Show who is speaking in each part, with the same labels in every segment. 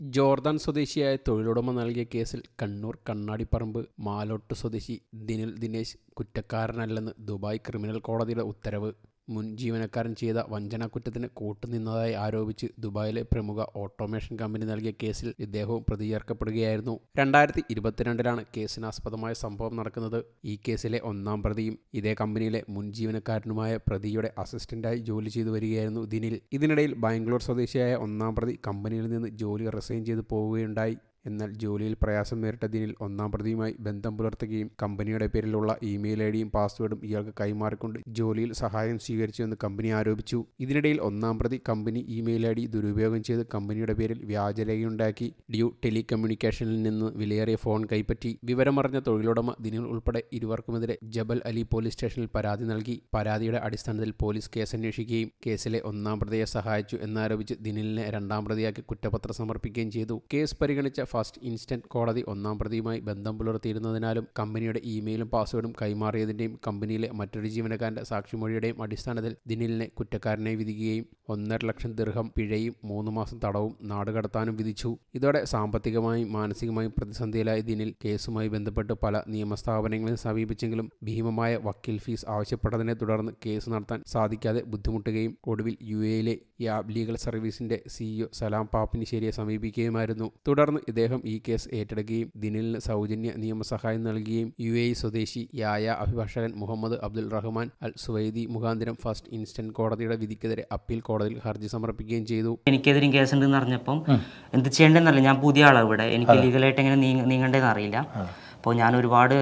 Speaker 1: Jordan സ്വദേശിയായ തൊഴിലുടമ നൽകിയ കേസിൽ കണ്ണൂർ കണ്ണാടിപ്പറമ്പ് മാലോട്ട് സ്വദേശി ദിനിൽ ദിനേശ് കുറ്റക്കാരനല്ലെന്ന് ദുബായ് ക്രിമിനൽ കോടതിയുടെ ഉത്തരവ്. മുൻ ജീവനക്കാരൻ ചെയ്ത വഞ്ചനാക്കുറ്റത്തിന് കൂട്ടുനിന്നതായി ആരോപിച്ച് ദുബായിലെ പ്രമുഖ ഓട്ടോമേഷൻ കമ്പനി നൽകിയ കേസിൽ ഇദ്ദേഹവും പ്രതി ചേർക്കപ്പെടുകയായിരുന്നു രണ്ടായിരത്തി ഇരുപത്തിരണ്ടിലാണ് കേസിനാസ്പദമായ സംഭവം നടക്കുന്നത്. ഈ കേസിലെ ഒന്നാം പ്രതിയും ഇതേ കമ്പനിയിലെ മുൻ ജീവനക്കാരനുമായ പ്രതിയുടെ അസിസ്റ്റന്റായി ജോലി ചെയ്തു വരികയായിരുന്നു ദിനിൽ. ഇതിനിടയിൽ ബാംഗ്ലൂർ സ്വദേശിയായ ഒന്നാം പ്രതി കമ്പനിയിൽ നിന്ന് ജോലി റിസൈൻ ചെയ്തു പോവുകയുണ്ടായി. എന്നാൽ ജോലിയിൽ പ്രയാസം നേരിട്ടതിനിൽ ഒന്നാം പ്രതിയുമായി ബന്ധം പുലർത്തുകയും കമ്പനിയുടെ പേരിലുള്ള ഇമെയിൽ ഐ ഡിയും പാസ്വേഡും ഇയാൾക്ക് കൈമാറിക്കൊണ്ട് ജോലിയിൽ സഹായം സ്വീകരിച്ചുവെന്ന് കമ്പനി ആരോപിച്ചു. ഇതിനിടയിൽ ഒന്നാം പ്രതി കമ്പനി ഇമെയിൽ ഐ ഡി ദുരുപയോഗം ചെയ്ത് കമ്പനിയുടെ പേരിൽ വ്യാജരേഖയുണ്ടാക്കി. ഡ്യൂ ടെലികമ്മ്യൂണിക്കേഷനിൽ നിന്ന് വിലയേറിയ ഫോൺ കൈപ്പറ്റി. വിവരമറിഞ്ഞ തൊഴിലുടമ ദിനിൽ ഉൾപ്പെടെ ഇരുവർക്കുമെതിരെ ജബൽ അലി പോലീസ് സ്റ്റേഷനിൽ പരാതി നൽകി. പരാതിയുടെ അടിസ്ഥാനത്തിൽ പോലീസ് കേസ് അന്വേഷിക്കുകയും കേസിലെ ഒന്നാം പ്രതിയെ സഹായിച്ചു എന്നാരോപിച്ച് ദിനിലിനെ രണ്ടാം പ്രതിയാക്കി കുറ്റപത്രം സമർപ്പിക്കുകയും ചെയ്തു. കേസ് പരിഗണിച്ച ഫസ്റ്റ് ഇൻസ്റ്റന്റ് കോടതി ഒന്നാം പ്രതിയുമായി ബന്ധം പുലർത്തിയിരുന്നതിനാലും കമ്പനിയുടെ ഇമെയിലും പാസ്വേഡും കൈമാറിയതിന്റെയും കമ്പനിയിലെ മറ്റൊരു ജീവനക്കാരന്റെ സാക്ഷിമൊഴിയുടെയും അടിസ്ഥാനത്തിൽ ദിനിലിനെ കുറ്റക്കാരനെ വിധിക്കുകയും ഒന്നര ലക്ഷം ദീർഘം പിഴയും മൂന്ന് മാസം തടവും നാടുകടത്താനും വിധിച്ചു. ഇതോടെ സാമ്പത്തികമായും മാനസികമായും പ്രതിസന്ധിയിലായ ദിനിൽ കേസുമായി ബന്ധപ്പെട്ട് പല നിയമസ്ഥാപനങ്ങളെയും സമീപിച്ചെങ്കിലും ഭീമമായ വക്കീൽ ഫീസ് ആവശ്യപ്പെട്ടതിനെ തുടർന്ന് കേസ് നടത്താൻ സാധിക്കാതെ ബുദ്ധിമുട്ടുകയും ഒടുവിൽ യു എയിലെ യാബ് ലീഗൽ സർവീസിന്റെ സിഇഒ സലാം പാപ്പിനിശ്ശേരിയെ സമീപിക്കുകയുമായിരുന്നു. തുടർന്ന് ഇദ്ദേഹം ഈ കേസ് ഏറ്റെടുക്കുകയും ദിനിലിന് സൗജന്യ നിയമസഹായം നൽകുകയും യു എ സ്വദേശി യായ അഭിഭാഷകൻ മുഹമ്മദ് അബ്ദുൽ റഹ്മാൻ അൽ സുവൈദി മുഖാന്തരം ഫസ്റ്റ് ഇൻസ്റ്റന്റ് കോടതിയുടെ വിധിക്കെതിരെ അപ്പീൽ കോടതിയിൽ ഹർജി സമർപ്പിക്കുകയും ചെയ്തു.
Speaker 2: എനിക്കെതിരും കേസുണ്ടെന്ന് അറിഞ്ഞപ്പം എന്ത് ചെയ്യേണ്ടതെന്നല്ല ഞാൻ പുതിയ ആളാണ് ഇവിടെ. എനിക്ക് ലീഗലായിട്ട് എങ്ങനെ നീങ്ങ നീങ്ങേണ്ടതെന്ന് അറിയില്ല. അപ്പോൾ ഞാൻ ഒരുപാട്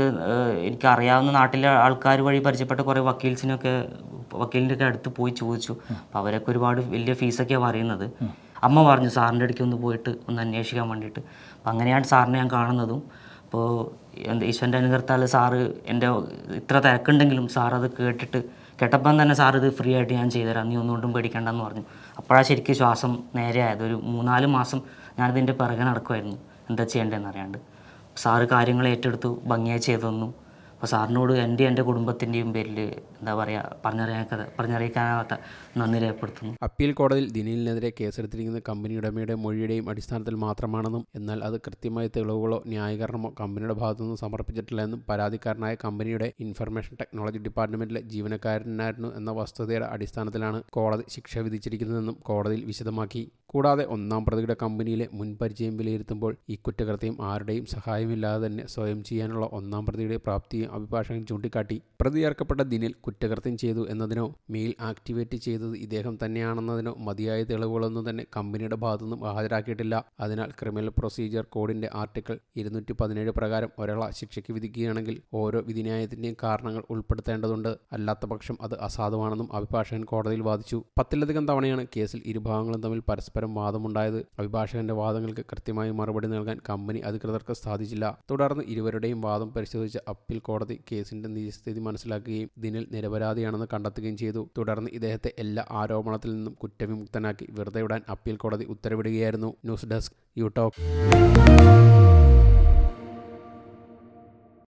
Speaker 2: എനിക്ക് അറിയാവുന്ന നാട്ടിലെ ആൾക്കാർ വഴി പരിചയപ്പെട്ട കുറേ വക്കീൽസിനൊക്കെ വക്കീലിന്റെ ഒക്കെ അടുത്ത് പോയി ചോദിച്ചു. അപ്പോൾ അവരൊക്കെ ഒരുപാട് വലിയ ഫീസൊക്കെയാണ് പറയുന്നത്. അമ്മ പറഞ്ഞു സാറിന്റെ അടുക്ക് ഒന്ന് പോയിട്ട് ഒന്ന് അന്വേഷിക്കാൻ വേണ്ടിയിട്ട്. അപ്പം അങ്ങനെയാണ് സാറിനെ ഞാൻ കാണുന്നതും. അപ്പോൾ എന്താ ഈശ്വരന്റെ അനുഗ്രഹത്താൽ സാറ് എന്റെ ഇത്ര തിരക്കുണ്ടെങ്കിലും സാർ അത് കേട്ടിട്ട് കേട്ടപ്പം തന്നെ സാർ ഇത് ഫ്രീ ആയിട്ട് ഞാൻ ചെയ്തുതരാം. നീ ഒന്നുകൊണ്ടും പേടിക്കണ്ടെന്ന് പറഞ്ഞു. അപ്പോഴാണ് ശരിക്കും ശ്വാസം നേരെയായത് ഒരു മൂന്നാൽ മാസം ഞാനിതിന്റെ പിറകെ നടക്കുമായിരുന്നു എന്താ ചെയ്യേണ്ടതെന്ന് അറിയാണ്ട്. സാറ് കാര്യങ്ങൾ ഏറ്റെടുത്തു ഭംഗിയായി ചെയ്തു തന്നു. അപ്പോൾ സാറിനോട് എന്റെ എന്റെ കുടുംബത്തിന്റെയും പേരിൽ എന്താ പറയുക പറഞ്ഞറിയാക്കാതെ പറഞ്ഞറിയിക്കാനാവാത്ത നന്ദി രേഖപ്പെടുത്തുന്നു.
Speaker 1: അപ്പീൽ കോടതിയിൽ ദിനീലിനെതിരെ കേസെടുത്തിരിക്കുന്ന കമ്പനി ഉടമയുടെ മൊഴിയുടെയും അടിസ്ഥാനത്തിൽ മാത്രമാണെന്നും എന്നാൽ അത് കൃത്യമായ തെളിവുകളോ ന്യായീകരണമോ കമ്പനിയുടെ ഭാഗത്തുനിന്ന് സമർപ്പിച്ചിട്ടില്ലെന്നും പരാതിക്കാരനായ കമ്പനിയുടെ ഇൻഫർമേഷൻ ടെക്നോളജി ഡിപ്പാർട്ട്മെന്റിലെ ജീവനക്കാരനായിരുന്നു എന്ന വസ്തുതയുടെ അടിസ്ഥാനത്തിലാണ് കോടതി ശിക്ഷ വിധിച്ചിരിക്കുന്നതെന്നും കോടതിയിൽ വിശദമാക്കി. കൂടാതെ ഒന്നാം പ്രതിയുടെ കമ്പനിയിലെ മുൻപരിചയം വിലയിരുത്തുമ്പോൾ ഈ കുറ്റകൃത്യം ആരുടെയും സഹായമില്ലാതെ തന്നെ സ്വയം ചെയ്യാനുള്ള ഒന്നാം പ്രതിയുടെ പ്രാപ്തിയും അഭിഭാഷകൻ ചൂണ്ടിക്കാട്ടി. പ്രതി ഏർക്കപ്പെട്ട ദിനിൽ കുറ്റകൃത്യം ചെയ്തു എന്നതിനോ മെയിൽ ആക്ടിവേറ്റ് ചെയ്തത് ഇദ്ദേഹം തന്നെയാണെന്നതിനോ മതിയായ തെളിവുകളൊന്നും തന്നെ കമ്പനിയുടെ ഭാഗത്തുനിന്നും ഹാജരാക്കിയിട്ടില്ല. അതിനാൽ ക്രിമിനൽ പ്രൊസീജിയർ കോഡിന്റെ ആർട്ടിക്കിൾ ഇരുന്നൂറ്റി പതിനേഴ് പ്രകാരം ഒരാളെ ശിക്ഷയ്ക്ക് വിധിക്കുകയാണെങ്കിൽ ഓരോ വിധിന്യായത്തിന്റെയും കാരണങ്ങൾ ഉൾപ്പെടുത്തേണ്ടതുണ്ട്. അല്ലാത്ത പക്ഷം അത് അസാധുവാണെന്നും അഭിഭാഷകൻ കോടതിയിൽ വാദിച്ചു. പത്തിലധികം തവണയാണ് കേസിൽ ഇരുഭാഗങ്ങളും തമ്മിൽ പരസ്പരം വാദമുണ്ടായത്. അഭിഭാഷകന്റെ വാദങ്ങൾക്ക് കൃത്യമായി മറുപടി നൽകാൻ കമ്പനി അധികൃതർക്ക് സാധിച്ചില്ല. തുടർന്ന് ഇരുവരുടെയും വാദം പരിശോധിച്ച അപ്പീൽ കോടതി കേസിന്റെ നിജസ്ഥിതി മനസ്സിലാക്കുകയും ദിനിൽ നിരപരാധിയാണെന്ന് കണ്ടെത്തുകയും ചെയ്തു. തുടർന്ന് ഇദ്ദേഹത്തെ എല്ലാ ആരോപണത്തിൽ നിന്നും കുറ്റവിമുക്തനാക്കി വെറുതെ വിടാൻ അപ്പീൽ കോടതി ഉത്തരവിടുകയായിരുന്നു. News desk യൂടോക്ക്